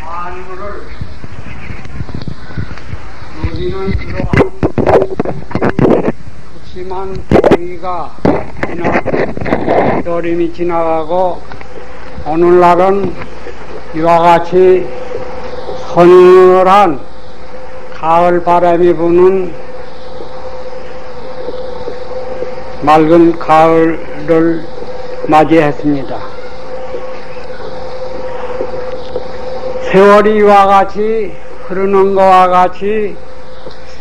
만물을 우리는 그러한 극심한 공기가 여름이 지나가고 오늘날은 이와 같이 서늘한 가을 바람이 부는 맑은 가을을 맞이했습니다. 세월이 이와 같이 흐르는 것과 같이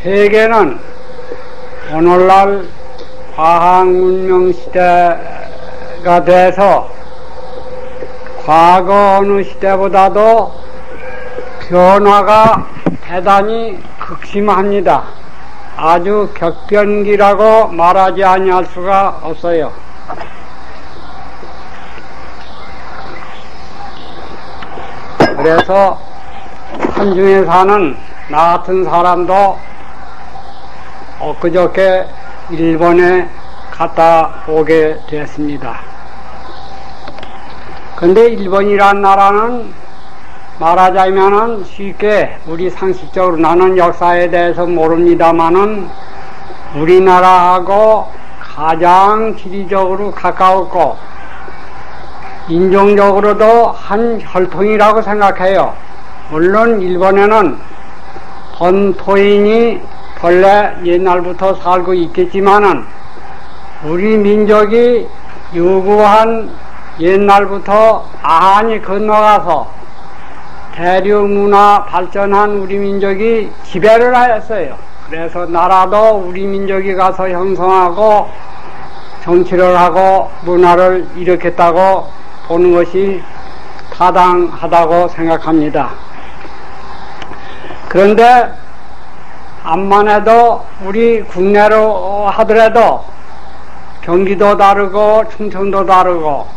세계는 오늘날 과학 문명 시대가 돼서 과거 어느 시대보다도 변화가 대단히 극심합니다. 아주 격변기라고 말하지 아니할 수가 없어요. 그래서 한중에 사는 나 같은 사람도 엊그저께 일본에 갔다 오게 됐습니다. 근데 일본이란 나라는 말하자면은 쉽게 우리 상식적으로 나는 역사에 대해서 모릅니다만은 우리나라하고 가장 지리적으로 가까웠고 인종적으로도 한 혈통이라고 생각해요. 물론 일본에는 본토인이 본래 옛날부터 살고 있겠지만은 우리 민족이 유구한 옛날부터 아한이 건너가서 대륙 문화 발전한 우리 민족이 지배를 하였어요. 그래서 나라도 우리 민족이 가서 형성하고 정치를 하고 문화를 일으켰다고 보는 것이 타당하다고 생각합니다. 그런데 암만 해도 우리 국내로 하더라도 경기도 다르고 충청도 다르고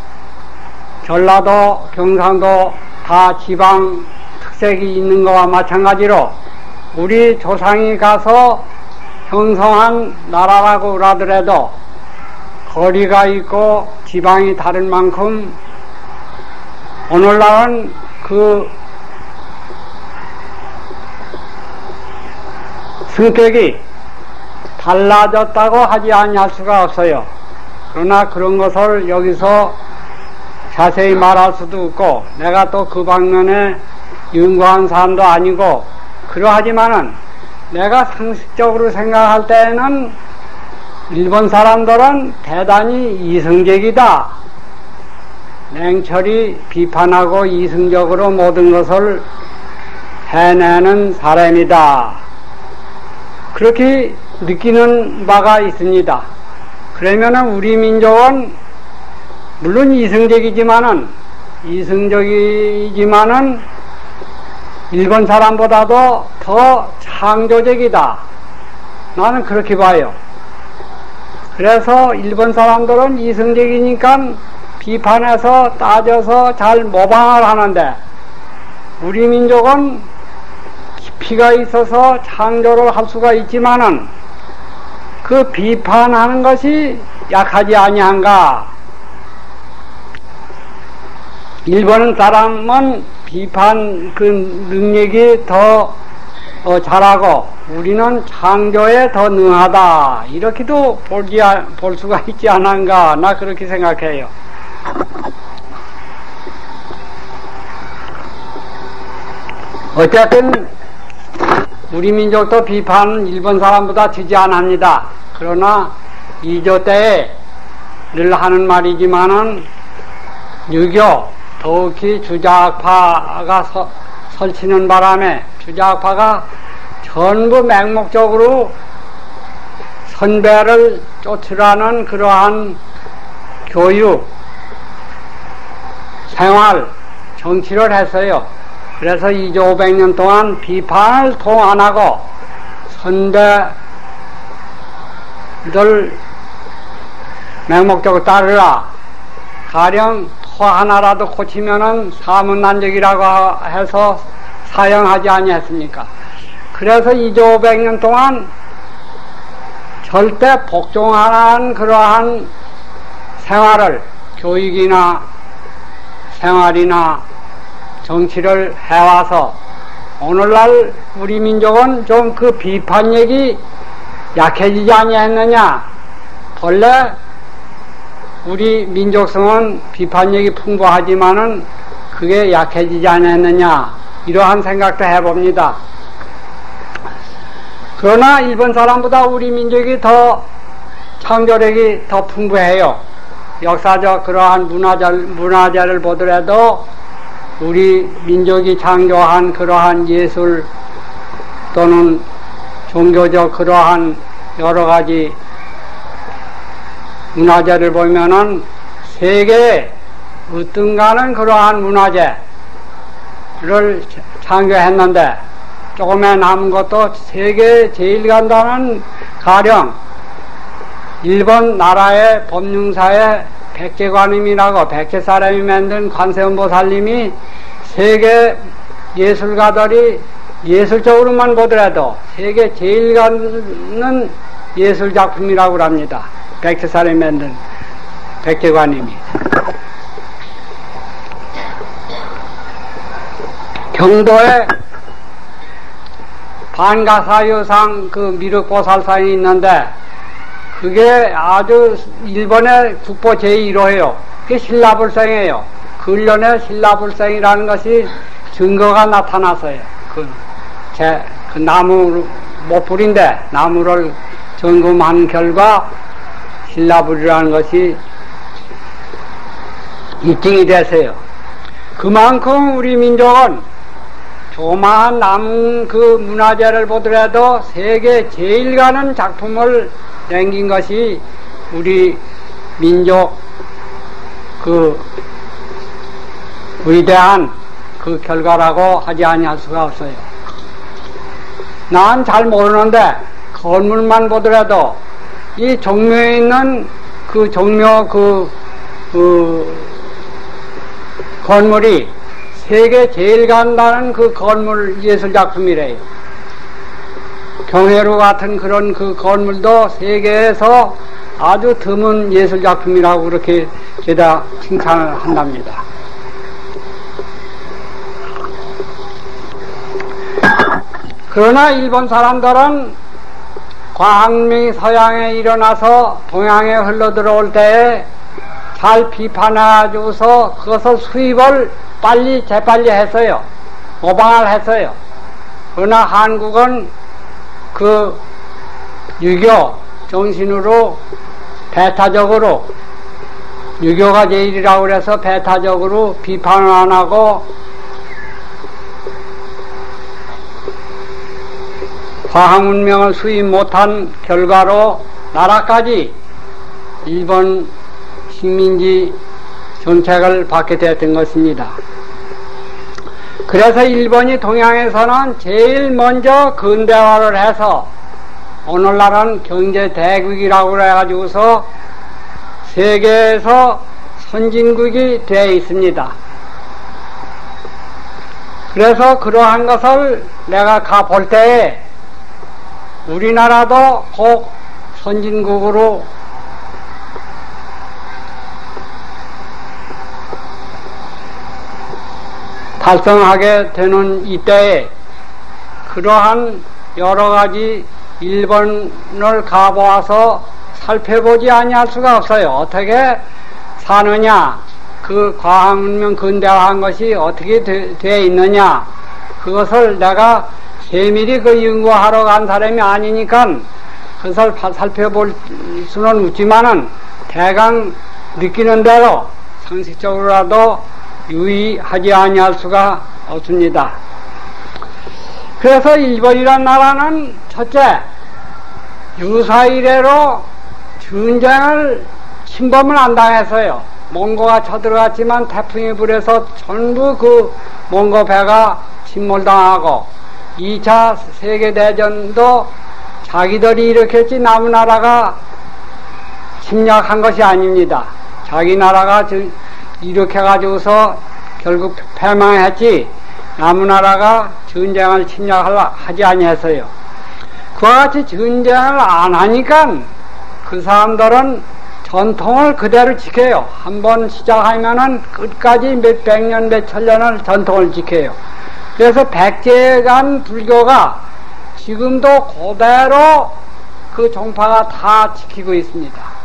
전라도 경상도 다 지방 특색이 있는 것과 마찬가지로 우리 조상이 가서 형성한 나라라고 하더라도 거리가 있고 지방이 다른 만큼 오늘날은 그 성격이 달라졌다고 하지 아니할 수가 없어요. 그러나 그런 것을 여기서 자세히 말할 수도 없고 내가 또 그 방면에 윤거한 사람도 아니고 그러하지만은 내가 상식적으로 생각할 때에는 일본 사람들은 대단히 이성적이다. 냉철히 비판하고 이성적으로 모든 것을 해내는 사람이다. 그렇게 느끼는 바가 있습니다. 그러면은 우리 민족은 물론 이성적이지만은 이성적이지만은 일본 사람보다도 더 창조적이다. 나는 그렇게 봐요. 그래서 일본 사람들은 이성적이니까 비판해서 따져서 잘 모방을 하는데 우리 민족은 깊이가 있어서 창조를 할 수가 있지만은 그 비판하는 것이 약하지 아니한가? 일본 사람은 비판 그 능력이 더 어, 잘하고 우리는 창조에 더 능하다. 이렇게도 볼지, 볼 수가 있지 않은가? 나 그렇게 생각해요. 어쨌든 우리 민족도 비판 일본 사람보다 지지 않합니다. 그러나 이조 때에 늘 하는 말이지만은 유교 더욱이 주자파가 서, 설치는 바람에 주자파가 전부 맹목적으로 선배를 쫓으라는 그러한 교육, 생활, 정치를 했어요. 그래서 2조 500년 동안 비판을 통안 하고 선배들 맹목적으로 따르라. 가령 토 하나라도 고치면은 사문난적이라고 해서 사용하지 아니했습니까? 그래서 2조 500년 동안 절대 복종하는 그러한 생활을 교육이나 생활이나 정치를 해와서 오늘날 우리 민족은 좀 그 비판력이 약해지지 아니했느냐? 본래 우리 민족성은 비판력이 풍부하지만은 그게 약해지지 않았느냐? 이러한 생각도 해봅니다. 그러나 일본 사람보다 우리 민족이 더 창조력이 더 풍부해요. 역사적 그러한 문화자, 문화재를 보더라도 우리 민족이 창조한 그러한 예술 또는 종교적 그러한 여러 가지 문화재를 보면은 세계에 으뜸가는 그러한 문화재를 창조했는데 조금에 남은 것도 세계 제일 간다는 가령 일본 나라의 법륜사의 백제관임이라고 백제 사람이 만든 관세음보살님이 세계 예술가들이 예술적으로만 보더라도 세계 제일 가는 예술 작품이라고 합니다. 백제 사람이 만든 백제관임이. 경도에 반가사유상 그 미륵보살상이 있는데 그게 아주 일본의 국보 제1호예요. 그게 신라불생이에요. 근련의 신라불생이라는 것이 증거가 나타났어요. 그, 제, 그 나무, 못불인데 나무를 점검한 결과 신라불이라는 것이 입증이 됐어요. 그만큼 우리 민족은 조그마한 남은 그 문화재를 보더라도 세계 제일 가는 작품을 남긴 것이 우리 민족 그 위대한 그 결과라고 하지 아니할 수가 없어요. 난 잘 모르는데 건물만 보더라도 이 종묘에 있는 그 종묘 그, 그 건물이 세계 제일 간다는 그 건물 예술 작품이래요. 경회로 같은 그런 그 건물도 세계에서 아주 드문 예술 작품이라고 그렇게 죄다 칭찬을 한답니다. 그러나 일본 사람들은 과학명이 서양에 일어나서 동양에 흘러들어올 때에 잘 비판해가지고서 그것을 수입을 빨리 재빨리 했어요. 모방을 했어요. 그러나 한국은 그 유교 정신으로 배타적으로 유교가 제일이라고 그래서 배타적으로 비판을 안 하고 과학 문명을 수입 못한 결과로 나라까지 일본 식민지 정책을 받게 되었던 것입니다. 그래서 일본이 동양에서는 제일 먼저 근대화를 해서 오늘날은 경제 대국이라고 해가지고서 세계에서 선진국이 되어 있습니다. 그래서 그러한 것을 내가 가볼 때에 우리나라도 꼭 선진국으로 달성하게 되는 이때에 그러한 여러 가지 일본을 가보아서 살펴보지 아니할 수가 없어요. 어떻게 사느냐, 그 과학문명 근대화한 것이 어떻게 되어 있느냐, 그것을 내가 세밀히 그 연구하러 간 사람이 아니니까 그것을 살펴볼 수는 없지만은 대강 느끼는 대로 상식적으로라도 유의하지 아니할 수가 없습니다. 그래서 일본이란 나라는 첫째 유사 이래로 전쟁을 침범을 안 당했어요. 몽고가 쳐들어갔지만 태풍이 불어서 전부 그 몽고 배가 침몰당하고 2차 세계대전도 자기들이 일으켰지 남은 나라가 침략한 것이 아닙니다. 자기 나라가 일으켜가지고서 결국 패망했지 남은 나라가 전쟁을 침략하지 아니했어요. 그와 같이 전쟁을 안 하니까 그 사람들은 전통을 그대로 지켜요. 한번 시작하면은 끝까지 몇 백 년, 몇 천 년을 전통을 지켜요. 그래서 백제간 불교가 지금도 그대로 그 종파가 다 지키고 있습니다.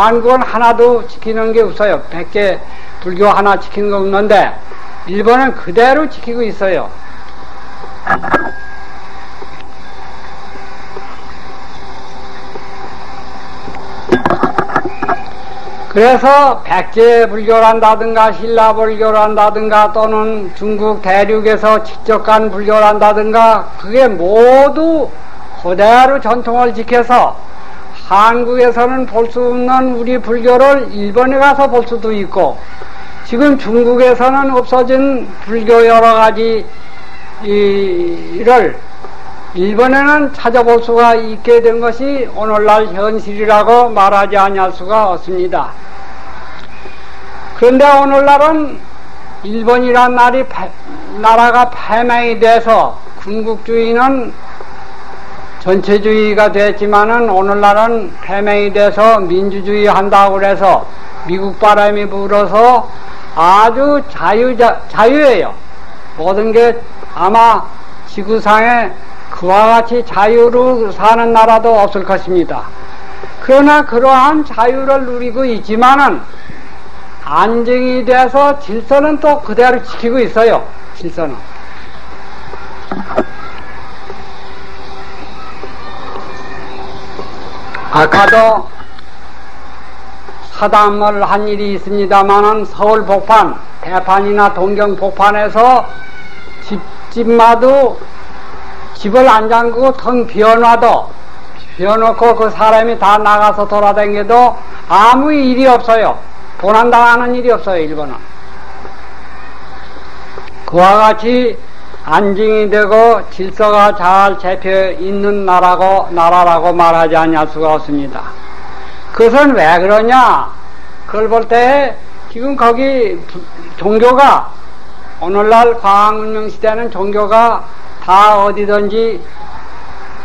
한국은 하나도 지키는 게 없어요. 백제 불교 하나 지키는 거 없는데 일본은 그대로 지키고 있어요. 그래서 백제 불교란다든가 신라 불교란다든가 또는 중국 대륙에서 직접 간 불교란다든가 그게 모두 그대로 전통을 지켜서 한국에서는 볼 수 없는 우리 불교를 일본에 가서 볼 수도 있고 지금 중국에서는 없어진 불교 여러 가지 이를 일본에는 찾아볼 수가 있게 된 것이 오늘날 현실이라고 말하지 아니할 수가 없습니다. 그런데 오늘날은 일본이란 나라가 패망이 돼서 군국주의는 전체주의가 됐지만은 오늘날은 패망이 돼서 민주주의 한다고 그래서 미국 바람이 불어서 아주 자유자, 자유예요. 모든 게 아마 지구상에 그와 같이 자유로 사는 나라도 없을 것입니다. 그러나 그러한 자유를 누리고 있지만은 안정이 돼서 질서는 또 그대로 지키고 있어요. 질서는. 아까도 사담을 한 일이 있습니다만은 서울 복판, 대판이나 동경 복판에서 집집마도 집을 안 잠그고 텅 비워놔도 비워놓고 그 사람이 다 나가서 돌아다녀도 아무 일이 없어요. 도난당하는 일이 없어요, 일본은. 그와 같이 안정이 되고 질서가 잘 잡혀 있는 나라고, 나라라고 말하지 않을 수가 없습니다. 그것은 왜 그러냐? 그걸 볼 때 지금 거기 종교가 오늘날 과학문명 시대는 종교가 다 어디든지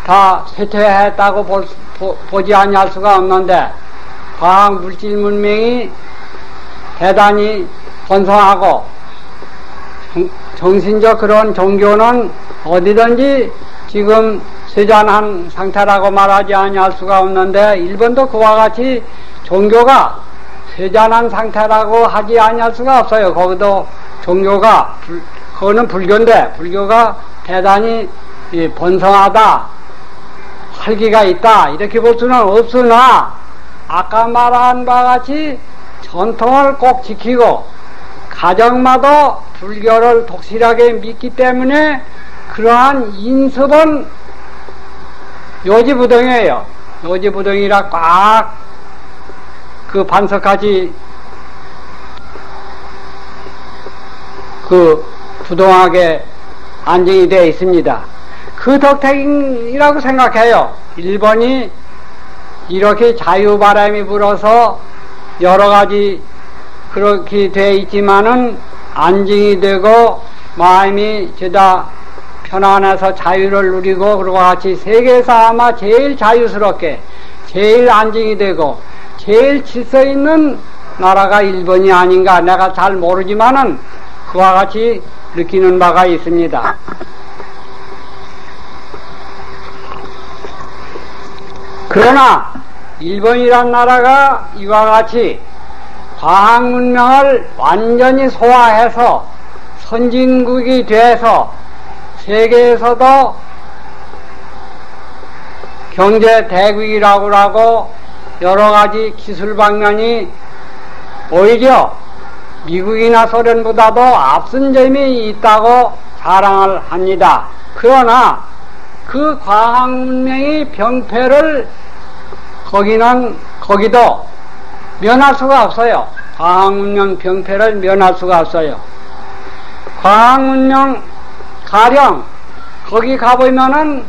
다 쇠퇴했다고 볼, 보, 보지 아니할 수가 없는데 과학 물질 문명이 대단히 번성하고 정신적 그런 종교는 어디든지 지금 세잔한 상태라고 말하지 아니할 수가 없는데 일본도 그와 같이 종교가 세잔한 상태라고 하지 아니할 수가 없어요. 거기도 종교가 그거는 불교인데 불교가 대단히 번성하다, 활기가 있다 이렇게 볼 수는 없으나 아까 말한 바와 같이 전통을 꼭 지키고 가정마다 불교를 독실하게 믿기 때문에 그러한 인습은 요지부동이에요. 요지부동이라 꽉 그 반석까지 그 부동하게 안정이 되어 있습니다. 그 덕택이라고 생각해요. 일본이 이렇게 자유바람이 불어서 여러 가지 그렇게 되어 있지만은 안정이 되고 마음이 죄다 편안해서 자유를 누리고 그리고 같이 세계에서 아마 제일 자유스럽게 제일 안정이 되고 제일 질서 있는 나라가 일본이 아닌가 내가 잘 모르지만은 그와 같이 느끼는 바가 있습니다. 그러나 일본이란 나라가 이와 같이 과학 문명을 완전히 소화해서 선진국이 돼서 세계에서도 경제 대국이라고 하고 여러 가지 기술 방면이 오히려 미국이나 소련보다도 앞선 점이 있다고 자랑을 합니다. 그러나 그 과학 문명의 병폐를 거기는 거기도 면할 수가 없어요. 과학문명 병폐를 면할 수가 없어요. 과학문명 가령 거기 가보면은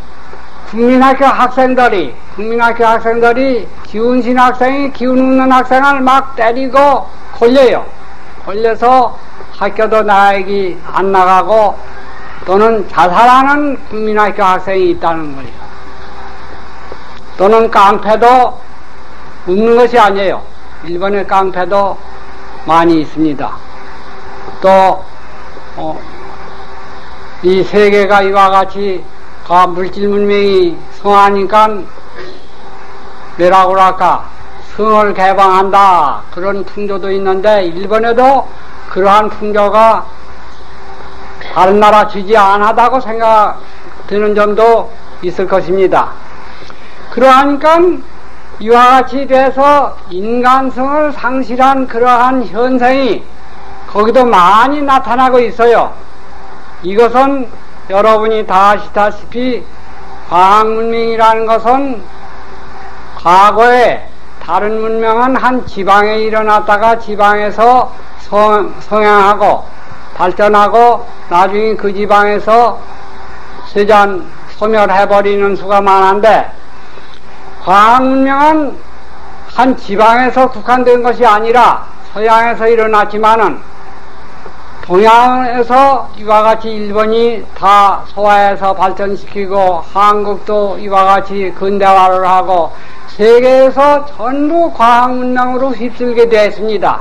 국민학교 학생들이 국민학교 학생들이 기운신 학생이 기운 없는 학생을 막 때리고 걸려요. 걸려서 학교도 나에게 안 나가고 또는 자살하는 국민학교 학생이 있다는 거예요. 또는 깡패도 없는 것이 아니에요. 일본의 깡패도 많이 있습니다. 또, 어, 이 세계가 이와 같이 가 물질 문명이 성하니까 뭐라고 할까 성을 개방한다 그런 풍조도 있는데 일본에도 그러한 풍조가 다른 나라 지지 안 하다고 생각되는 점도 있을 것입니다. 그러하니까 이와 같이 돼서 인간성을 상실한 그러한 현상이 거기도 많이 나타나고 있어요. 이것은 여러분이 다 아시다시피 과학 문명이라는 것은 과거에 다른 문명은 한 지방에 일어났다가 지방에서 성, 성향하고 발전하고 나중에 그 지방에서 세잔 소멸해버리는 수가 많은데 과학 문명은 한 지방에서 국한된 것이 아니라 서양에서 일어났지만은 동양에서 이와 같이 일본이 다 소화해서 발전시키고 한국도 이와 같이 근대화를 하고 세계에서 전부 과학 문명으로 휩쓸게 되었습니다.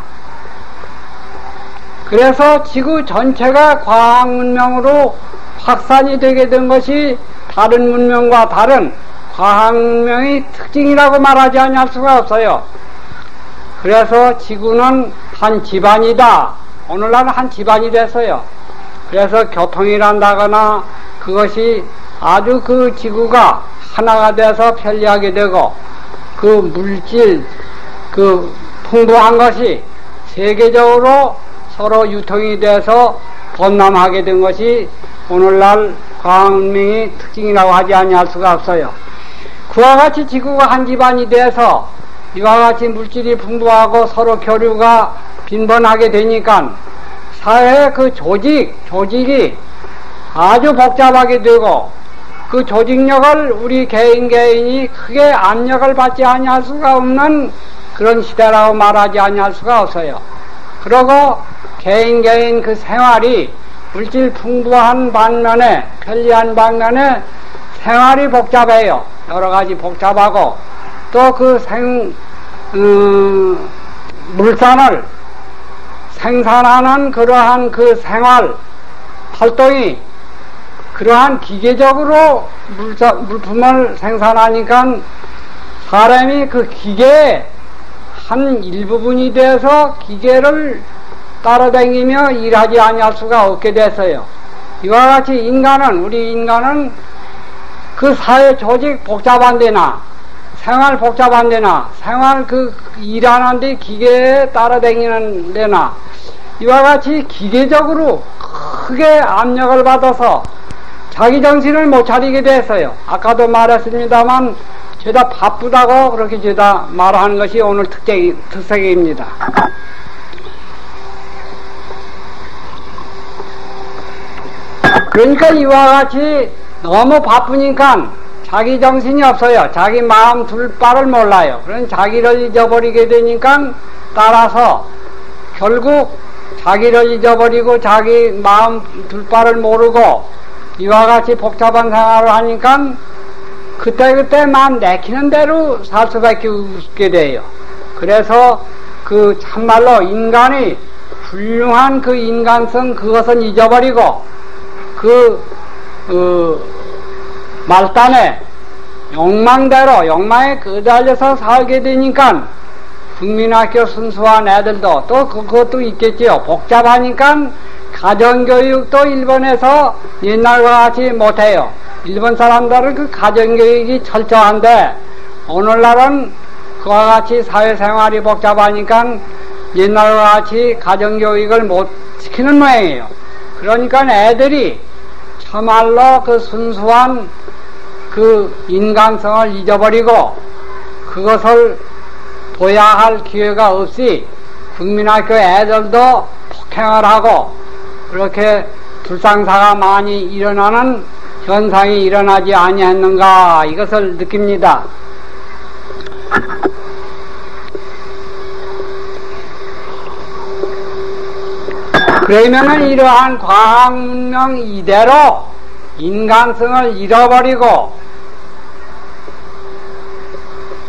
그래서 지구 전체가 과학 문명으로 확산이 되게 된 것이 다른 문명과 다른 과학문명의 특징이라고 말하지 않을 수가 없어요. 그래서 지구는 한 집안이다. 오늘날 한 집안이 됐어요. 그래서 교통이란다거나 그것이 아주 그 지구가 하나가 돼서 편리하게 되고 그 물질 그 풍부한 것이 세계적으로 서로 유통이 돼서 범람하게 된 것이 오늘날 과학문명의 특징이라고 하지 아니할 수가 없어요. 그와 같이 지구가 한 집안이 돼서 이와 같이 물질이 풍부하고 서로 교류가 빈번하게 되니까 사회의 그 조직, 조직이 아주 복잡하게 되고 그 조직력을 우리 개인 개인이 크게 압력을 받지 아니할 수가 없는 그런 시대라고 말하지 아니할 수가 없어요. 그러고 개인 개인 그 생활이 물질 풍부한 반면에 편리한 반면에 생활이 복잡해요. 여러 가지 복잡하고 또 그 생, 음, 물산을 생산하는 그러한 그 생활 활동이 그러한 기계적으로 물자, 물품을 생산하니까 사람이 그 기계의 한 일부분이 돼서 기계를 따라다니며 일하지 아니할 수가 없게 됐어요. 이와 같이 인간은 우리 인간은 그 사회 조직 복잡한 데나 생활 복잡한 데나 생활 그 일하는 데 기계에 따라다니는 데나 이와 같이 기계적으로 크게 압력을 받아서 자기 정신을 못 차리게 됐어요. 아까도 말했습니다만 죄다 바쁘다고 그렇게 죄다 말하는 것이 오늘 특징, 특색입니다. 그러니까 이와 같이 너무 바쁘니까 자기 정신이 없어요. 자기 마음 둘 바를 몰라요. 그런 자기를 잊어버리게 되니까 따라서 결국 자기를 잊어버리고 자기 마음 둘 바를 모르고 이와 같이 복잡한 생활을 하니까 그때그때 마음 내키는 대로 살 수밖에 없게 돼요. 그래서 그 참말로 인간이 훌륭한 그 인간성 그것은 잊어버리고 그, 그 말단에 욕망대로 욕망에 거달려서 살게 되니까 국민학교 순수한 애들도 또 그것도 있겠지요. 복잡하니까 가정교육도 일본에서 옛날과 같이 못해요. 일본 사람들은 그 가정교육이 철저한데 오늘날은 그와 같이 사회생활이 복잡하니까 옛날과 같이 가정교육을 못 시키는 모양이에요. 그러니까 애들이 참말로 그 순수한 그 인간성을 잊어버리고 그것을 보야 할 기회가 없이 국민학교 애들도 폭행을 하고 그렇게 불상사가 많이 일어나는 현상이 일어나지 아니했는가 이것을 느낍니다. 그러면은 이러한 과학 문명 이대로 인간성을 잃어버리고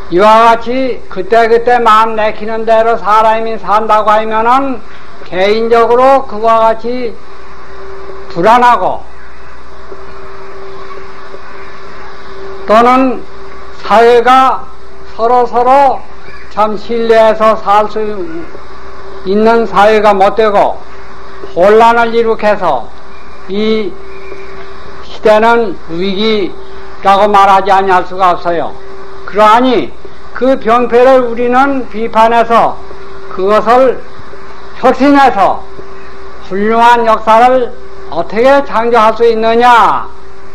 이와 같이 그때그때 마음 내키는 대로 사람이 산다고 하면은 개인적으로 그와 같이 불안하고 또는 사회가 서로 서로 참 신뢰해서 살 수 있는 사회가 못 되고 혼란을 일으켜서 이 시대는 위기라고 말하지 아니할 수가 없어요. 그러하니 그 병폐를 우리는 비판해서 그것을 혁신해서 훌륭한 역사를 어떻게 창조할 수 있느냐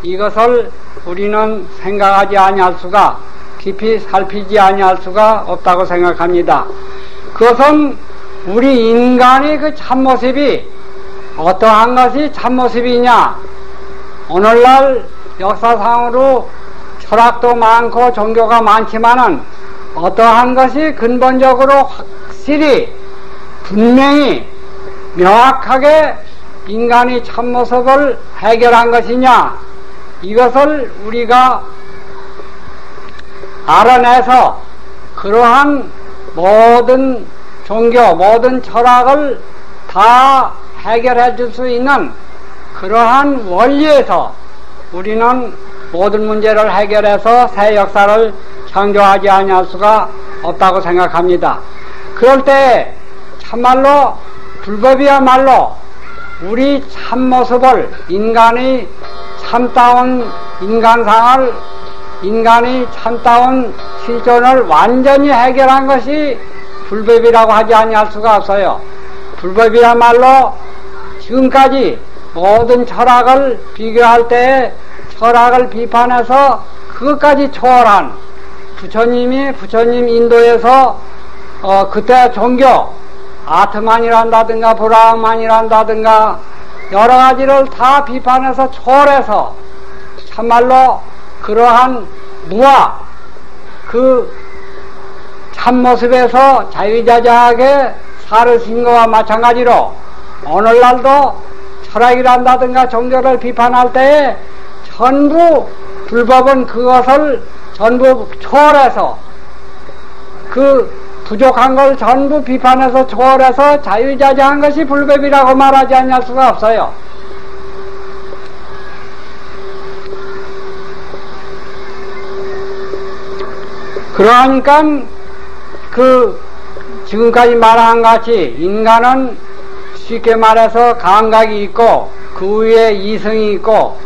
이것을 우리는 생각하지 아니할 수가 깊이 살피지 아니할 수가 없다고 생각합니다. 그것은 우리 인간의 그 참모습이 어떠한 것이 참모습이냐? 오늘날 역사상으로 철학도 많고 종교가 많지만은 어떠한 것이 근본적으로 확실히 분명히 명확하게 인간의 참모습을 해결한 것이냐? 이것을 우리가 알아내서 그러한 모든 종교, 모든 철학을 다 해결해 줄 수 있는 그러한 원리에서 우리는 모든 문제를 해결해서 새 역사를 창조하지 아니할 수가 없다고 생각합니다. 그럴 때 참말로 불법이야말로 우리 참모습을 인간의 참다운 인간상을 인간의 참다운 실존을 완전히 해결한 것이 불법이라고 하지 아니할 수가 없어요. 불법이야말로 지금까지 모든 철학을 비교할 때 철학을 비판해서 그것까지 초월한 부처님이 부처님 인도에서 어, 그때 종교 아트만이란다든가 브라만이란다든가 여러 가지를 다 비판해서 초월해서 참말로 그러한 무아 그 참모습에서 자유자재하게 살으신 것과 마찬가지로 오늘날도 철학이란다든가 종교를 비판할 때에 전부 불법은 그것을 전부 초월해서 그 부족한 걸 전부 비판해서 초월해서 자유자재한 것이 불법이라고 말하지 않을 수가 없어요. 그러니까 그 지금까지 말한 같이 인간은 쉽게 말해서 감각이 있고 그 위에 이성이 있고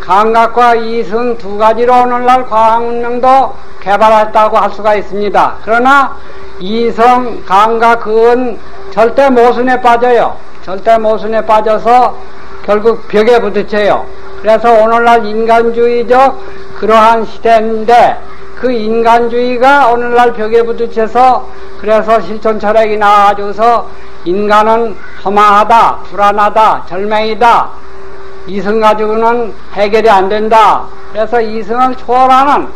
감각과 이성 두 가지로 오늘날 과학 문명도 개발했다고 할 수가 있습니다. 그러나 이성, 감각, 그건 절대 모순에 빠져요. 절대 모순에 빠져서 결국 벽에 부딪혀요. 그래서 오늘날 인간주의적 그러한 시대인데 그 인간주의가 오늘날 벽에 부딪혀서 그래서 실존 철학이 나와가지고서 인간은 허망하다, 불안하다, 절맹이다, 이성 가지고는 해결이 안 된다. 그래서 이성을 초월하는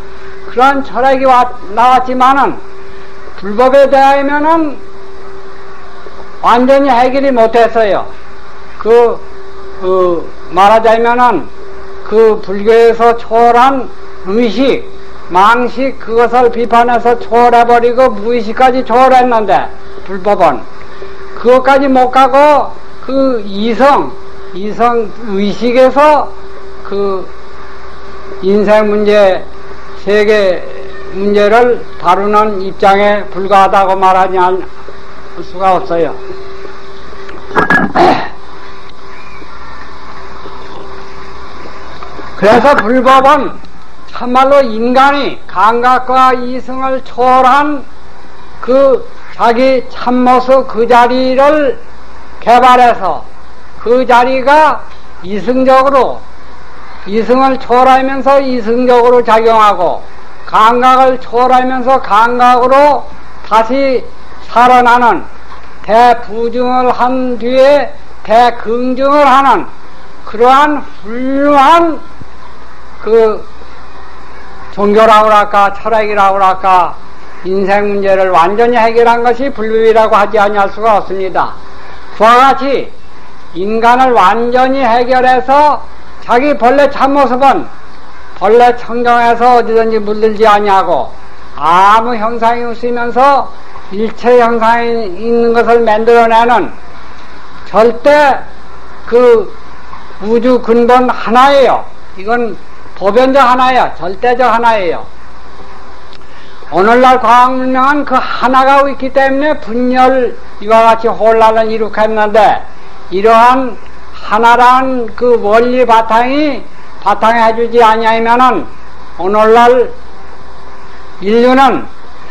그런 철학이 나왔지만은 불법에 대하면은 완전히 해결이 못했어요. 그, 그 말하자면은 그 불교에서 초월한 의식, 망식 그것을 비판해서 초월해버리고 무의식까지 초월했는데 불법은 그것까지 못 가고 그 이성, 이성 의식에서 그 인생 문제, 세계 문제를 다루는 입장에 불과하다고 말하지 않을 수가 없어요. 그래서 불법은 참말로 인간이 감각과 이성을 초월한 그 자기 참모습 그 자리를 개발해서 그 자리가 이성적으로 이성을 초월하면서 이성적으로 작용하고 감각을 초월하면서 감각으로 다시 살아나는 대부증을 한 뒤에 대긍증을 하는 그러한 훌륭한 그 종교라고 할까 철학이라고 할까 인생 문제를 완전히 해결한 것이 불법이라고 하지 아니할 수가 없습니다. 그와 같이 인간을 완전히 해결해서 자기 본래 참모습은 본래 청정해서 어디든지 물들지 아니하고 아무 형상이 없으면서 일체 형상이 있는 것을 만들어내는 절대 그 우주 근본 하나예요. 이건 보변적 하나예요. 절대적 하나예요. 오늘날 과학문명은 그 하나가 있기 때문에 분열 이와 같이 혼란을 일으켰는데 이러한 하나란 그 원리 바탕이 바탕에 해주지 아니하면은 오늘날 인류는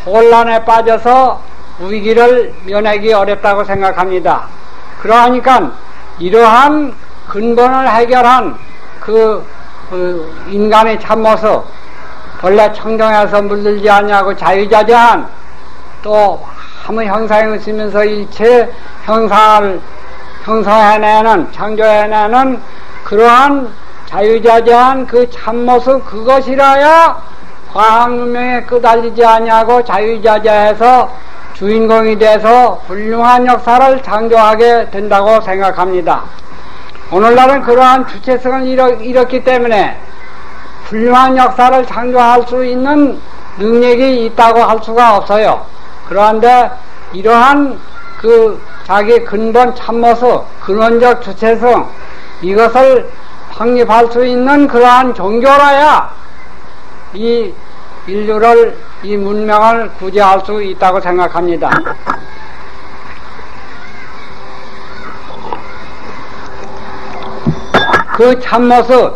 혼란에 빠져서 위기를 면하기 어렵다고 생각합니다. 그러하니까 이러한 근본을 해결한 그, 그 인간의 참모습, 본래 청정해서 물들지 않냐고 자유자재한 또 아무 형상이 없으면서 일체 형상을 형성해내는 창조해내는 그러한 자유자재한 그 참모습 그것이라야 과학문명에 끄달리지 아니하고 자유자재해서 주인공이 돼서 훌륭한 역사를 창조하게 된다고 생각합니다. 오늘날은 그러한 주체성을 잃었, 기 때문에 훌륭한 역사를 창조할 수 있는 능력이 있다고 할 수가 없어요. 그런데 이러한 그 자기 근본 참모습, 근원적 주체성, 이것을 확립할 수 있는 그러한 종교라야 이 인류를, 이 문명을 구제할 수 있다고 생각합니다. 그 참모습,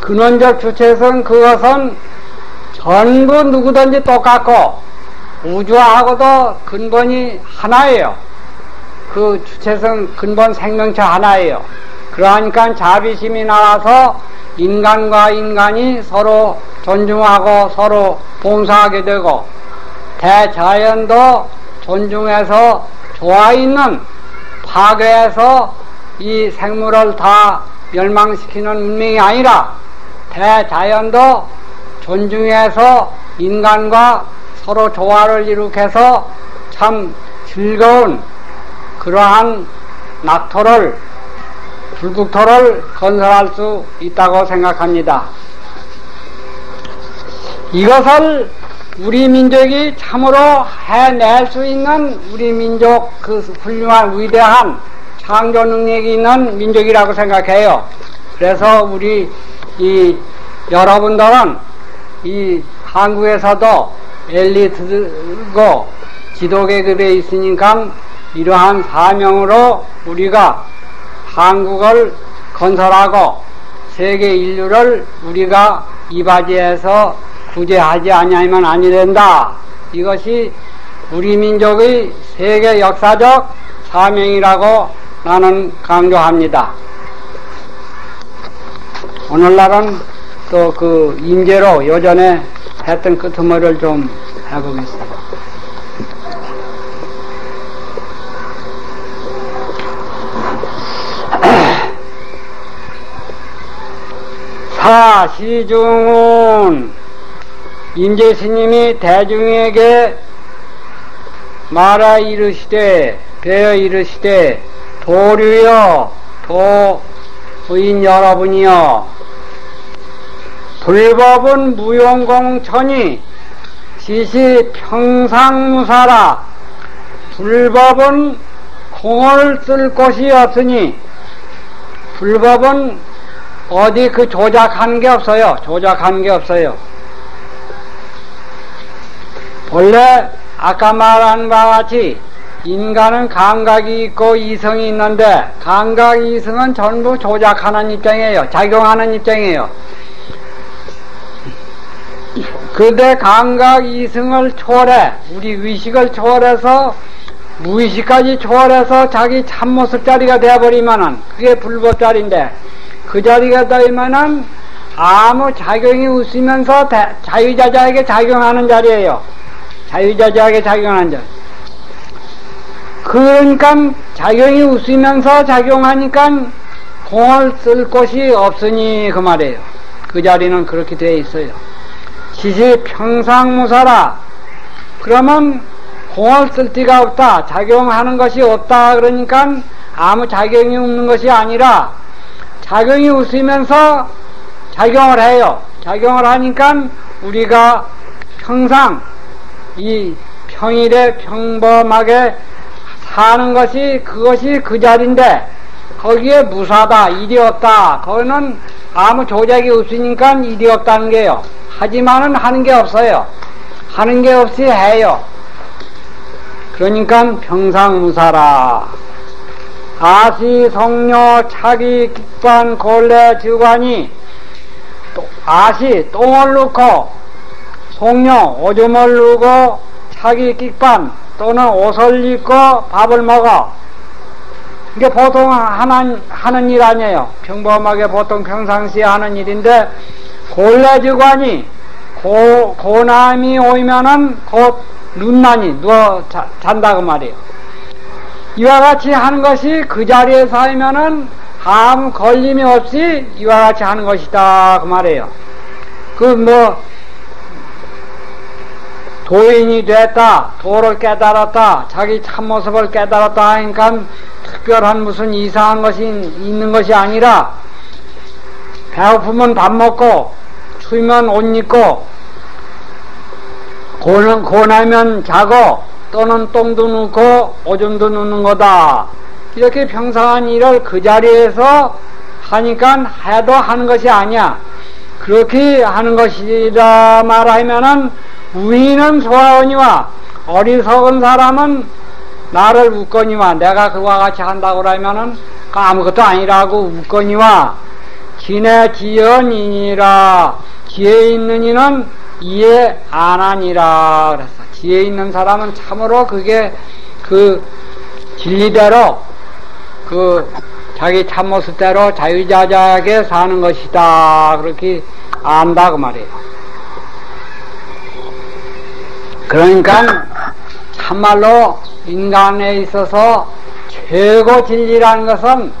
근원적 주체성 그것은 전부 누구든지 똑같고 우주하고도 근본이 하나예요. 그 주체성 근본 생명체 하나예요. 그러니까 자비심이 나와서 인간과 인간이 서로 존중하고 서로 봉사하게 되고 대자연도 존중해서 좋아 있는 파괴해서 이 생물을 다 멸망시키는 문명이 아니라 대자연도 존중해서 인간과 서로 조화를 일으켜서 참 즐거운 그러한 낙토를 불국토를 건설할 수 있다고 생각합니다. 이것을 우리 민족이 참으로 해낼 수 있는 우리 민족 그 훌륭한 위대한 창조 능력이 있는 민족이라고 생각해요. 그래서 우리 이 여러분들은 이 한국에서도 엘리트고 지도계급에 있으니까 이러한 사명으로 우리가 한국을 건설하고 세계 인류를 우리가 이바지해서 구제하지 아니하면 아니 된다. 이것이 우리 민족의 세계 역사적 사명이라고 나는 강조합니다. 오늘날은 또그 임계로 요전에 했던 끄트머리를 좀 해보겠습니다. 사시중은 임재 스님이 대중에게 말하 이르시되 배어 이르시되 도류여 도인 여러분이여 불법은 무용공천이 지시 평상무사라 불법은 공을 쓸 곳이 없으니 불법은 어디 그 조작하는 게 없어요. 조작하는 게 없어요. 본래 아까 말한 바와 같이 인간은 감각이 있고 이성이 있는데 감각, 이성은 전부 조작하는 입장이에요. 작용하는 입장이에요. 그런데 감각, 이성을 초월해 우리 의식을 초월해서 무의식까지 초월해서 자기 참모습 자리가 되어버리면은 그게 불법 자리인데 그 자리가 되면은 아무 작용이 없으면서 자유자재하게 작용하는 자리예요. 자유자재하게 작용하는 자리. 그러니까 작용이 없으면서 작용하니까 공을 쓸 곳이 없으니 그 말이에요. 그 자리는 그렇게 되어 있어요. 지시 평상무사라. 그러면 공을 쓸 데가 없다. 작용하는 것이 없다. 그러니까 아무 작용이 없는 것이 아니라 작용이 없으면서 작용을 해요. 작용을 하니까 우리가 평상 이 평일에 평범하게 사는 것이 그것이 그 자리인데 거기에 무사다 일이 없다. 거기는 아무 조작이 없으니까 일이 없다는 게요. 하지만은 하는 게 없어요. 하는 게 없이 해요. 그러니까 평상무사라. 아시 성녀 차기 기관 골래 주관이 아시 똥을 넣고 송녀 오줌을 누고 차기 끽반 또는 옷을 입고 밥을 먹어. 이게 보통 하는, 하는 일 아니에요. 평범하게 보통 평상시에 하는 일인데, 골래주관이 고, 고남이 오면은 곧 눈난이 누워 자, 잔다고 말이에요. 이와 같이 하는 것이 그 자리에 서면은 아무 걸림이 없이 이와 같이 하는 것이다. 그 말이에요. 그 뭐, 도인이 됐다, 도를 깨달았다, 자기 참모습을 깨달았다 하니까 특별한 무슨 이상한 것이 있는 것이 아니라 배고프면 밥 먹고 추우면 옷 입고 고나면 자고 또는 똥도 넣고 오줌도 넣는 거다. 이렇게 평상한 일을 그 자리에서 하니까 해도 하는 것이 아니야. 그렇게 하는 것이라 말하면은 우리는 소아원이와 어리석은 사람은 나를 웃거니와 내가 그와 같이 한다고 하면은 그 아무것도 아니라고 웃거니와 지내 지연이니라 지혜 있는 이는 이해 안 하니라 그랬어. 지혜 있는 사람은 참으로 그게 그 진리대로 그 자기 참모습대로 자유자재하게 사는 것이다. 그렇게 안다고 말이에요 그러니까 참말로 인간에 있어서 최고 진리라는 것은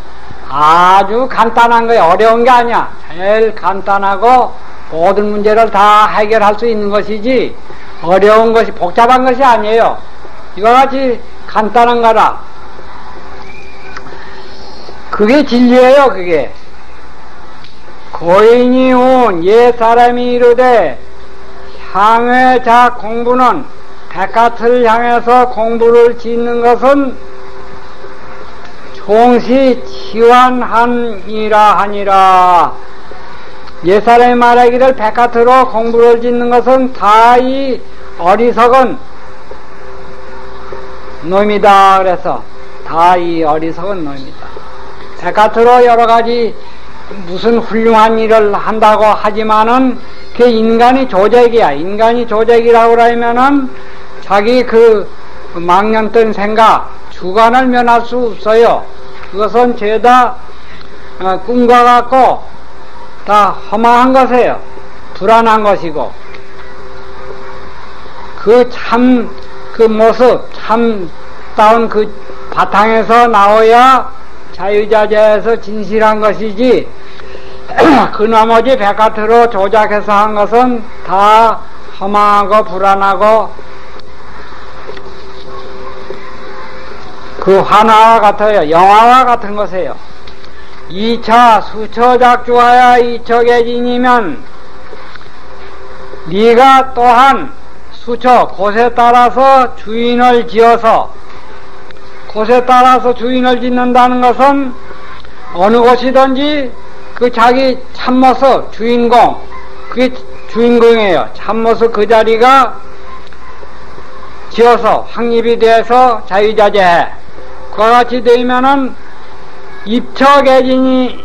아주 간단한 거예요. 어려운 게 아니야. 제일 간단하고 모든 문제를 다 해결할 수 있는 것이지 어려운 것이 복잡한 것이 아니에요. 이와 같이 간단한 거라. 그게 진리예요, 그게. 고인이 온 옛 사람이 이르되 향외자 공부는 백화틀 향해서 공부를 짓는 것은 종시 치환하니라 하니라. 옛사람이 말하기를 백화트로 공부를 짓는 것은 다 이 어리석은 놈이다. 그래서 다 이 어리석은 놈이다. 백화트로 여러 가지 무슨 훌륭한 일을 한다고 하지만은 그 인간이 조작이야. 인간이 조작이라고 하면은 자기 그 망년된 생각, 주관을 면할 수 없어요. 그것은 죄다 어, 꿈과 같고 다 허망한 것이에요. 불안한 것이고 그 참그 모습 참다운 그 바탕에서 나와야 자유자재에서 진실한 것이지 그 나머지 백화트로 조작해서 한 것은 다 허망하고 불안하고 그 환화와 같아요. 영화와 같은 것이에요. 2차 수처작주하야 이처계진이면 네가 또한 수처 곳에 따라서 주인을 지어서 곳에 따라서 주인을 짓는다는 것은 어느 곳이든지 그 자기 참모습 주인공 그게 주인공이에요. 참모습 그 자리가 지어서 확립이 돼서 자유자재해. 그와 같이 되면은 입처계진이면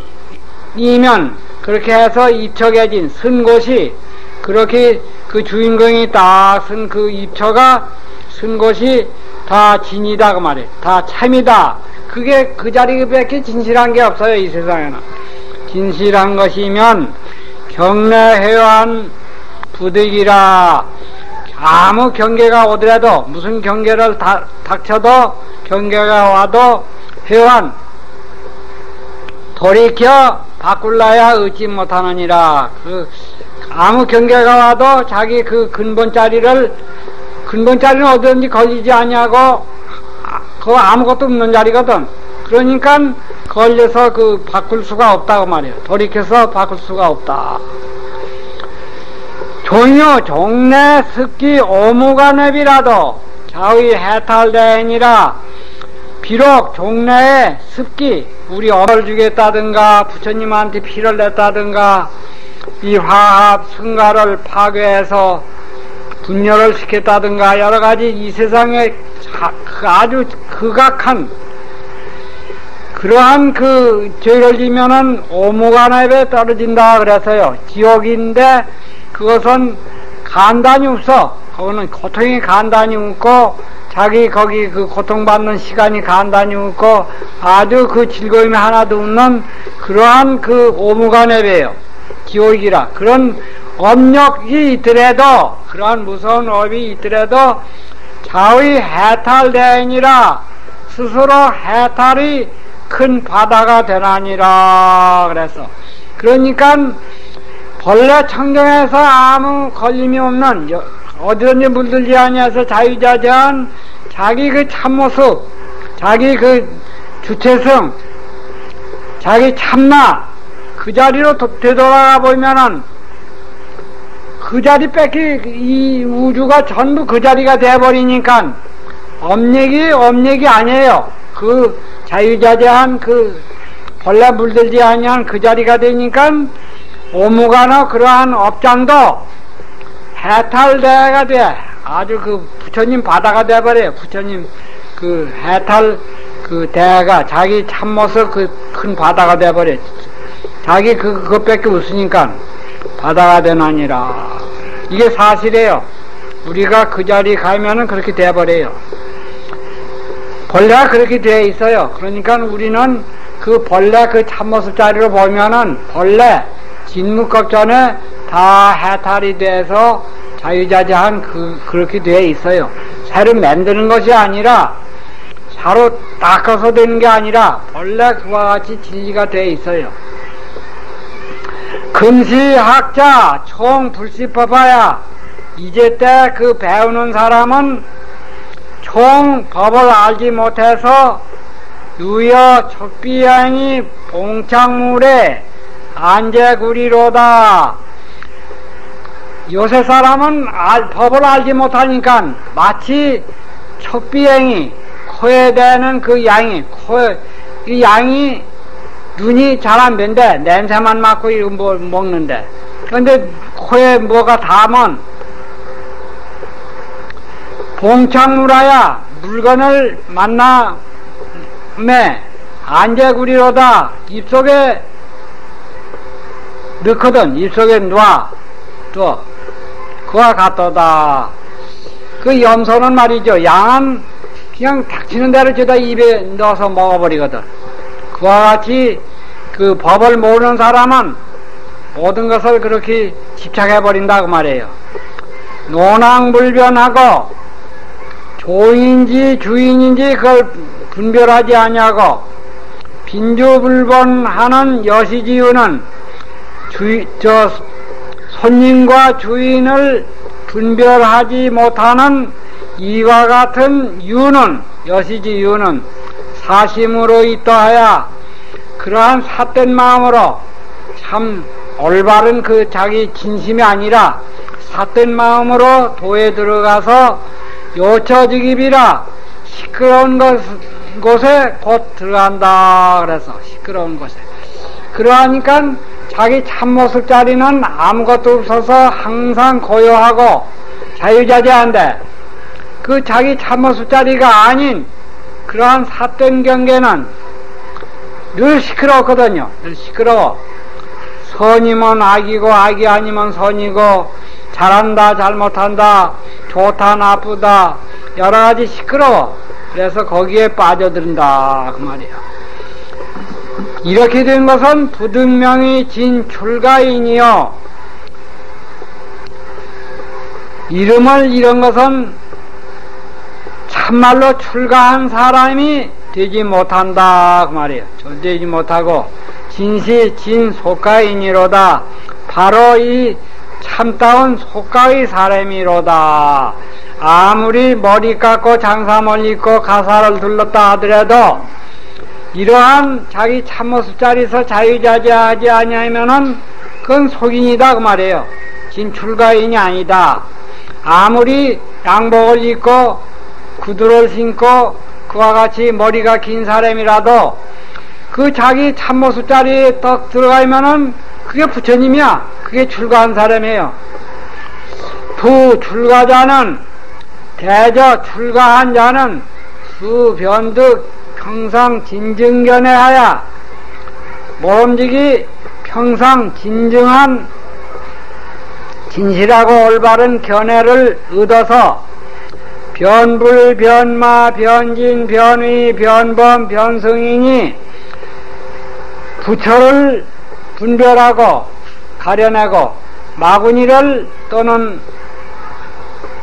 그렇게 해서 입처계진 쓴 곳이 그렇게 그 주인공이 딱쓴그 입처가 쓴 곳이 다 진이다 그 말이에요. 다 참이다. 그게 그 자리밖에 진실한 게 없어요 이 세상에는. 진실한 것이면 경례해한 부득이라. 아무 경계가 오더라도 무슨 경계를 다, 닥쳐도 경계가 와도 회환 돌이켜 바꿀라야 얻지 못하느니라. 그 아무 경계가 와도 자기 그 근본 자리를 근본 자리는 어디든지 걸리지 아니하고 그 아무것도 없는 자리거든. 그러니까 걸려서 그 바꿀 수가 없다고 말이에요. 돌이켜서 바꿀 수가 없다. 종요 종래 습기 오무간업이라도 자의 해탈대행이라 비록 종래에 습기 우리 어를 주겠다든가 부처님한테 피를 냈다든가 이 화합 승가를 파괴해서 분열을 시켰다든가 여러 가지 이 세상에 그 아주 극악한 그러한 그 죄를 지면은 오무간업에 떨어진다 그래서요. 지옥인데 그것은 간단히 없어. 그거는 고통이 간단히 없고 자기 거기 그 고통받는 시간이 간단히 없고 아주 그 즐거움이 하나도 없는 그러한 그 오무간업이에요. 지옥이라. 그런 업력이 있더라도 그러한 무서운 업이 있더라도 자의 해탈대행이라 스스로 해탈이 큰 바다가 되나니라 그래서 그러니까 벌레 청정에서 아무 걸림이 없는 어디든지 물들지 아니해서 자유자재한 자기 그 참모습 자기 그 주체성 자기 참나 그 자리로 되돌아가 보면은 그 자리 뺏기 이 우주가 전부 그 자리가 돼버리니까 업력이 업력이 아니에요. 그 자유자재한 그 벌레 물들지 아니한 그 자리가 되니까 오무가나 그러한 업장도 해탈대가 돼. 아주 그 부처님 바다가 돼버려요. 부처님 그 해탈 그 대가 자기 참모습 그큰 바다가 돼버려. 자기 그, 그것밖에 없으니까 바다가 되나니라. 이게 사실이에요. 우리가 그 자리 가면은 그렇게 돼버려요. 벌레가 그렇게 돼 있어요. 그러니까 우리는 그 벌레 그 참모습 자리로 보면은 벌레 진묵각 전에 다 해탈이 돼서 자유자재한 그, 그렇게 돼 있어요. 새로 만드는 것이 아니라 새로 닦아서 되는 게 아니라 원래 그와 같이 진리가 돼 있어요. 금시학자 총 불시법하야 이제 때 그 배우는 사람은 총 법을 알지 못해서 유여 척비양이 봉창물에 안재구리로다. 요새 사람은 알, 법을 알지 못하니까 마치 척비행이 코에 대는 그 양이 코에 이 양이 눈이 잘안 밴데 냄새만 맡고 이거 뭐 먹는데. 근데 코에 뭐가 닿으면 봉창물하야 물건을 만나 매 안재구리로다 입속에 넣거든. 입속에 놔. 또 그와 같도다. 그 염소는 말이죠. 양은 그냥 닥치는 대로 저다 입에 넣어서 먹어버리거든. 그와 같이 그 법을 모르는 사람은 모든 것을 그렇게 집착해버린다 그 말이에요. 노낭불변하고 조인지 주인인지 그걸 분별하지 아니하고 빈주불본하는 여시지유는 주, 저 손님과 주인을 분별하지 못하는 이와 같은 유는 여시지 유는 사심으로 있다하야 그러한 삿된 마음으로 참 올바른 그 자기 진심이 아니라 삿된 마음으로 도에 들어가서 요처지기비라 시끄러운 것, 곳에 곧 들어간다 그래서 시끄러운 곳에 그러하니까 자기 참모습 자리는 아무것도 없어서 항상 고요하고 자유자재한데 그 자기 참모습 자리가 아닌 그러한 삿된 경계는 늘 시끄럽거든요. 늘 시끄러워. 선이면 악이고 악이 아니면 선이고 잘한다 잘못한다 좋다 나쁘다 여러 가지 시끄러워. 그래서 거기에 빠져든다 그 말이야. 이렇게 된 것은 부등명이 진 출가인이요. 이름을 잃은 것은 참말로 출가한 사람이 되지 못한다 그 말이에요. 존재지 못하고 진시 진 속가인이로다. 바로 이 참다운 속가의 사람이로다. 아무리 머리 깎고 장사 멀리 있고 가사를 둘렀다 하더라도 이러한 자기 참모습 자리에서 자유자재하지 아니하면은 그건 속인이다 그 말이에요. 진출가인이 아니다. 아무리 양복을 입고 구두를 신고 그와 같이 머리가 긴 사람이라도 그 자기 참모수 자리에 딱 들어가면은 그게 부처님이야. 그게 출가한 사람이에요. 부 출가자는 대저 출가한 자는 수변득 평상 진증견해하야 모름지기 평상 진증한 진실하고 올바른 견해를 얻어서 변불, 변마, 변진, 변의, 변범, 변성인이 부처를 분별하고 가려내고 마구니를 또는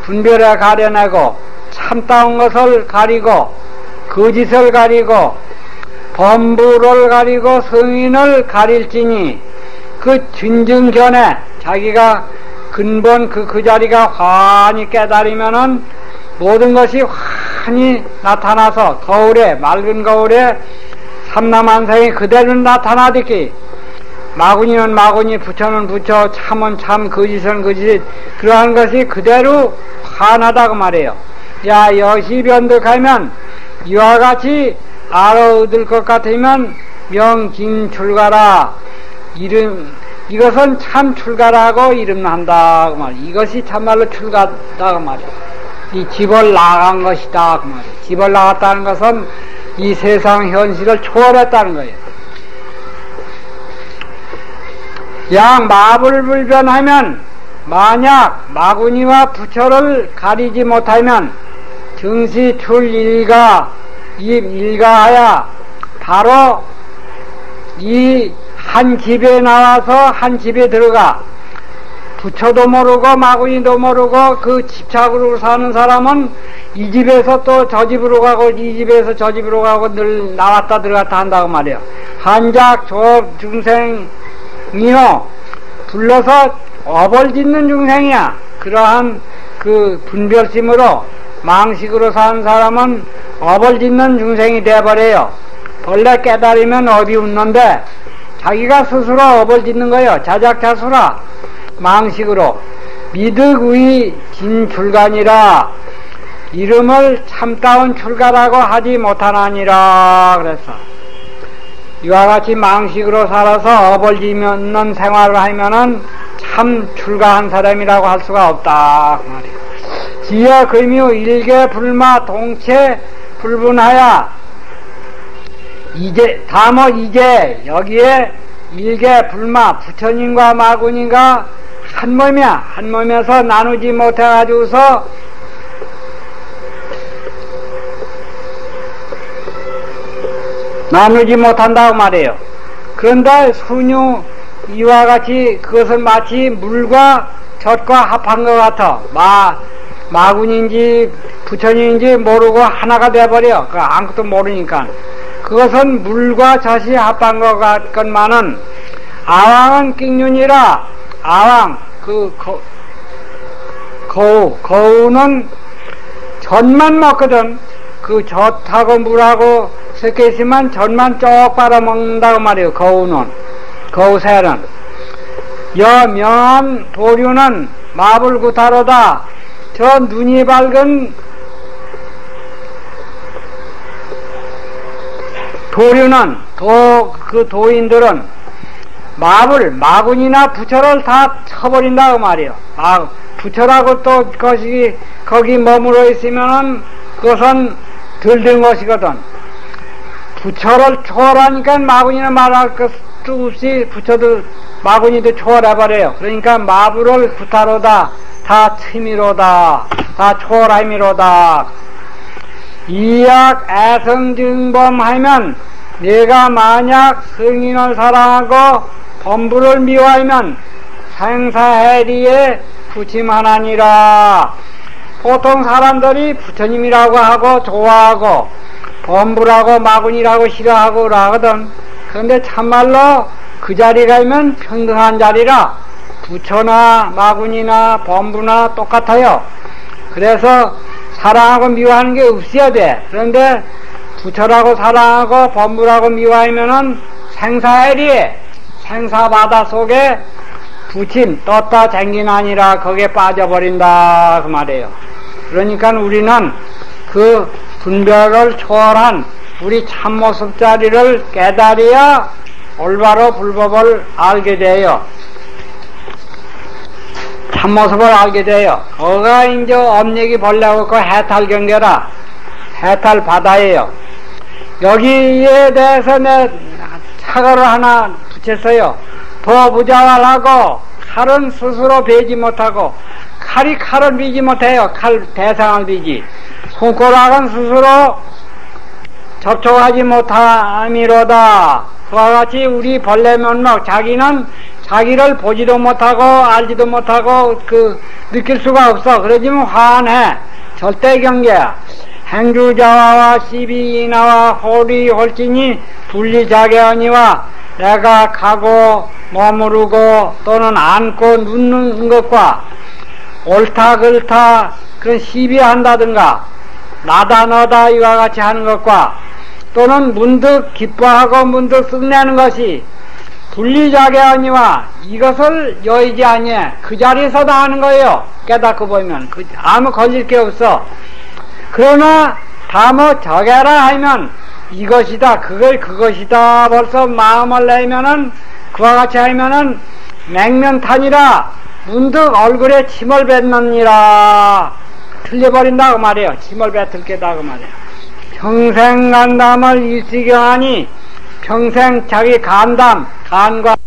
분별해 가려내고 참다운 것을 가리고 거짓을 가리고 범부를 가리고 성인을 가릴지니 그 진증견에 자기가 근본 그, 그 자리가 환히 깨달으면은 모든 것이 환히 나타나서 거울에, 맑은 거울에 삼남한상이 그대로 나타나듯이 마구니는 마구니, 부처는 부처, 참은 참, 거짓은 거짓, 그러한 것이 그대로 환하다고 말해요. 야, 여시 변득하면 이와 같이 알아얻을 것 같으면 명징출가라. 이름, 이것은 참 출가라고 이름한다고 말. 이것이 참말로 출가다고 말이야. 이 집을 나간 것이다 그 말이야. 집을 나갔다는 것은 이 세상 현실을 초월했다는 거예요. 양 마불불변하면 만약 마구니와 부처를 가리지 못하면 증시 출일가 입일가하야 바로 이 한 집에 나와서 한 집에 들어가 부처도 모르고 마구니도 모르고 그 집착으로 사는 사람은 이 집에서 또 저 집으로 가고 이 집에서 저 집으로 가고 늘 나왔다 들어갔다 한다고 말이에요. 한작 조 중생이요 불러서 업을 짓는 중생이야. 그러한 그 분별심으로 망식으로 사는 사람은 업을 짓는 중생이 돼버려요. 본래 깨달으면 업이 웃는데 자기가 스스로 업을 짓는 거예요. 자작자수라 망식으로 미득의 진출간이라 이름을 참다운 출가라고 하지 못하나니라 그랬어. 이와 같이 망식으로 살아서 짓는 생활을 하면은 참 출가한 사람이라고 할 수가 없다 그 말이야. 지어 금유 일개 불마 동체 불분하야 이제 다뭐 이제 여기에 일개 불마 부처님과 마구님과 한 몸이야 한 몸에서 나누지 못해가지고서 나누지 못한다고 말해요. 그런데 순유 이와 같이 그것은 마치 물과 젖과 합한 것 같아. 마, 마군인지 부처님인지 모르고 하나가 돼버려. 그 아무것도 모르니까. 그것은 물과 젖이 합한 것 같건만은 아왕은 낑윤이라 아왕 그 거, 거우 거우는 젖만 먹거든. 그 젖하고 물하고 섞여 있으면 젖만 쪽 빨아먹는다고 말이에요. 거우는 거우새는 여명 도류는 마불구타로다. 저 눈이 밝은 도류는 도, 그 도인들은 마불, 마군이나 부처를 다 쳐버린다고 말이요. 마, 부처라고 또 거기, 거기 머물러 있으면은 그것은 들든 것이거든. 부처를 초월하니까 마군이나 말할 것도 없이 부처도 마군이도 초월해버려요. 그러니까 마불을 구타로다. 다 치미로다. 다 초월함이로다. 이약 애성증범하면 내가 만약 승인을 사랑하고 범부를 미워하면 생사해리에 부침하나니라. 보통 사람들이 부처님이라고 하고 좋아하고 범부라고 마군이라고 싫어하고 그러거든. 그런데 참말로 그 자리 가면 평등한 자리라 부처나 마군이나 범부나 똑같아요. 그래서 사랑하고 미워하는 게 없어야 돼. 그런데 부처라고 사랑하고 범부라고 미워하면은 생사해리에 생사바다 속에 부침 떴다 쟁긴 아니라 거기에 빠져버린다 그 말이에요. 그러니까 우리는 그 분별을 초월한 우리 참모습 자리를 깨달아야 올바로 불법을 알게 돼요. 참모습을 알게 돼요. 거가 이제 엄력이 벌레고 그 해탈 경계라 해탈 바다예요. 여기에 대해서 내 사과를 하나 붙였어요. 더 부자활하고 칼은 스스로 베지 못하고 칼이 칼을 비지 못해요. 칼 대상을 비지. 손가락은 스스로 접촉하지 못함이로다. 그와 같이 우리 벌레 면목 자기는 자기를 보지도 못하고 알지도 못하고 그 느낄 수가 없어. 그러지만 화안해. 절대 경계야. 행주자와 시비나와 호리 홀진이 분리자개언이와 내가 가고 머무르고 또는 앉고 눕는 것과 옳다 그렇다 그런 시비한다든가 나다 너다 이와 같이 하는 것과 또는 문득 기뻐하고 문득 쓱내는 것이 분리자개언이와 이것을 여의지 아니해 그 자리에서도 하는 거예요. 깨닫고 보면 그 아무 걸릴 게 없어 그러나 다뭐 저게라 하면 이것이다 그걸 그것이다 벌써 마음을 내면은 그와 같이 하면은 맹면탄이라 문득 얼굴에 침을 뱉느니라. 틀려버린다고 말이에요. 침을 뱉을 게다고 말이에요. 평생 간담을 일시경하니 평생 자기 간담 간과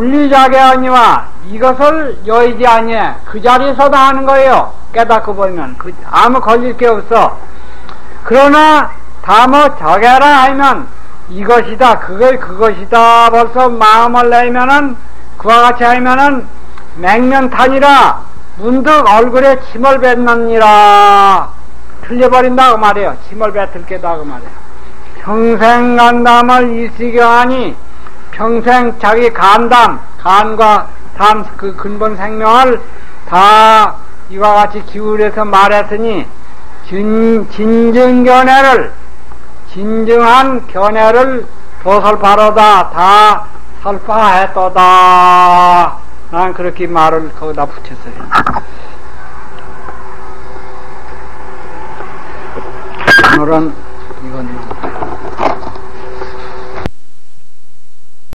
분리자게 아니와 이것을 여의지 아니해 그 자리에서도 하는 거예요. 깨닫고 보면 그 아무 걸릴 게 없어. 그러나 다뭐 저게라 하면 이것이다 그걸 그것이다 벌써 마음을 내면은 그와 같이 하면은 맹면탄이라 문득 얼굴에 침을 뱉느니라 틀려버린다고 말이에요. 침을 뱉을 게다 그 말이에요. 평생 간담을 일시경하니 평생 자기 간담, 간과 담, 그 근본 생명을 다 이와 같이 기울여서 말했으니, 진, 진정 견해를, 진정한 견해를 도설파로다, 다 설파했도다. 난 그렇게 말을 거기다 붙였어요. 오늘은